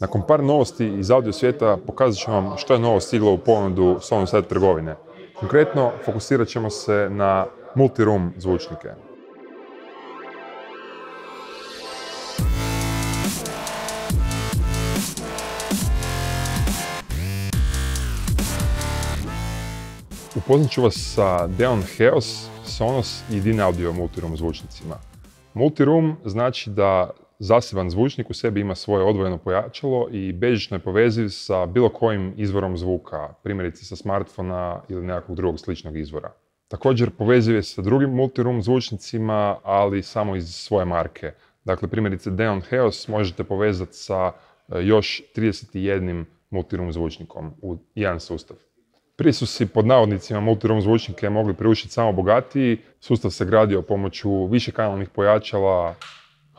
Nakon par novosti iz audio svijeta pokazat ću vam što je novo stiglo u ponudu Sonos Set trgovine. Konkretno fokusirat ćemo se na multi-room zvučnike. Upoznat ću vas sa Deon Heos, Sonos i Din Audio multiroom zvučnicima. Multiroom znači da zaseban zvučnik u sebi ima svoje odvojeno pojačalo i bežično je poveziv sa bilo kojim izvorom zvuka, primjerice sa smartfona ili nekakvog drugog sličnog izvora. Također poveziv je sa drugim multiroom zvučnicima, ali samo iz svoje marke. Dakle, primjerice Deon Heos možete povezati sa e, još 31 multiroom zvučnikom u jedan sustav. Prije su si pod navodnicima multiroom zvučnike mogli priuštiti samo bogatiji, sustav se gradio pomoću višekanalnih pojačala,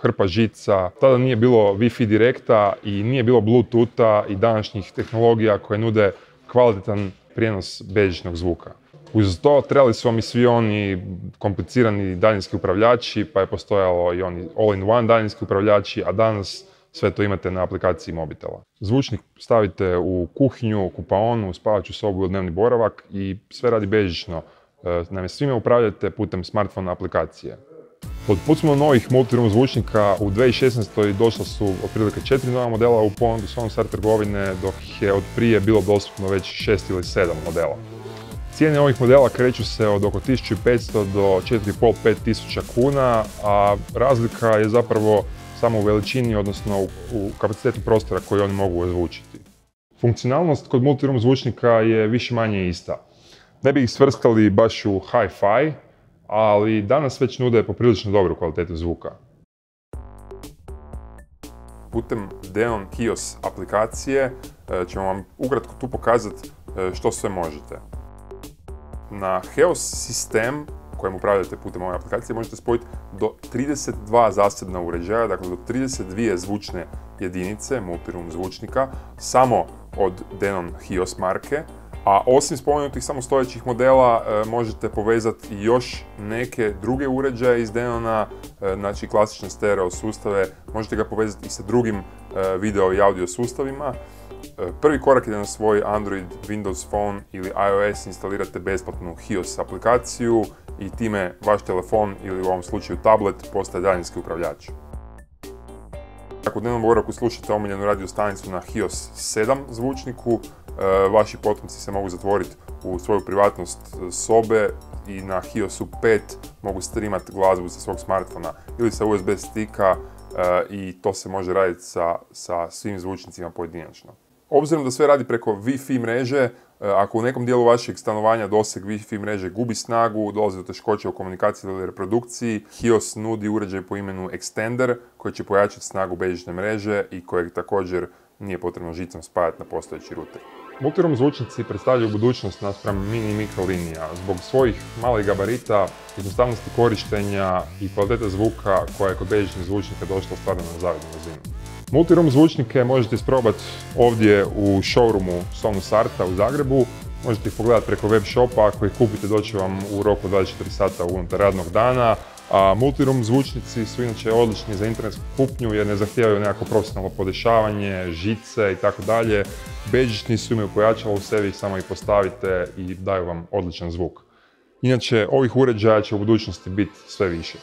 hrpa žica, tada nije bilo Wi-Fi direkta i nije bilo Bluetootha i današnjih tehnologija koje nude kvalitetan prijenos bežičnog zvuka. Uz to trebali su vam i svi oni komplicirani daljinski upravljači, pa je postojalo i oni all-in-one daljinski upravljači, a danas sve to imate na aplikaciji mobitela. Zvučnik stavite u kuhinju, kupaonu, spavaću sobu ili dnevni boravak i sve radi bežično. E, naime, svime upravljate putem smartphone aplikacije. Od potpuno novih multiroom zvučnika u 2016. došla su otprilike četiri nova modela u ponudu Sonostar trgovine, dok je od prije bilo dostupno već šest ili sedam modela. Cijene ovih modela kreću se od oko 1500 do 4,5-5 tisuća kuna, a razlika je zapravo samo u veličini, odnosno u, kapacitetu prostora koji oni mogu ozvučiti. Funkcionalnost kod multiroom zvučnika je više manje ista. Ne bi ih svrstali baš u hi-fi, ali danas već nude poprilično dobru kvalitetu zvuka. Putem Deon Kios aplikacije e, ćemo vam ukratko tu pokazati e, što sve možete. Na Heos sistem kojem upravljate putem ove aplikacije možete spojiti do 32 zasebna uređaja, dakle do 32 zvučne jedinice, multiroom zvučnika, samo od Denon Hios marke, a osim spomenutih samostojećih modela e, možete povezati još neke druge uređaje iz Denona, e, znači klasične stereo sustave, možete ga povezati i sa drugim e, video i audio sustavima. Prvi korak je da na svoj Android, Windows Phone ili iOS instalirate besplatnu HiOS aplikaciju i time vaš telefon ili u ovom slučaju tablet postaje daljinski upravljač. Ako u dnevnom boravku slušate omiljenu radio stanicu na HiOS 7 zvučniku, vaši potomci se mogu zatvoriti u svoju privatnost sobe i na HiOSu 5 mogu streamati glazbu sa svog smartfona ili sa USB stika e, i to se može raditi sa, sa svim zvučnicima pojedinačno. Obzirom da sve radi preko Wi-Fi mreže, ako u nekom dijelu vašeg stanovanja doseg Wi-Fi mreže gubi snagu, dolazi do teškoće u komunikaciji ili reprodukciji, HiOS nudi uređaj po imenu Extender koji će pojačati snagu bežične mreže i kojeg također nije potrebno žicom spajati na postojeći router. Multiroom zvučnici predstavljaju budućnost naspram mini i mikrolinija zbog svojih malih gabarita, jednostavnosti korištenja i kvalitete zvuka koja je kod bežičnih zvučnika došla stvarno na zavidnu razinu. Multiroom zvučnike možete isprobati ovdje u showroomu Sonus Arta u Zagrebu. Možete ih pogledati preko web shopa, ako ih kupite doći vam u roku 24 sata unutar radnog dana. A multiroom zvučnici su inače odlični za internetsku kupnju jer ne zahtijevaju nekako profesionalno podešavanje, žice i tako dalje. Bežični su imaju pojačalo u sebi, samo ih postavite i daju vam odličan zvuk. Inače, ovih uređaja će u budućnosti biti sve više.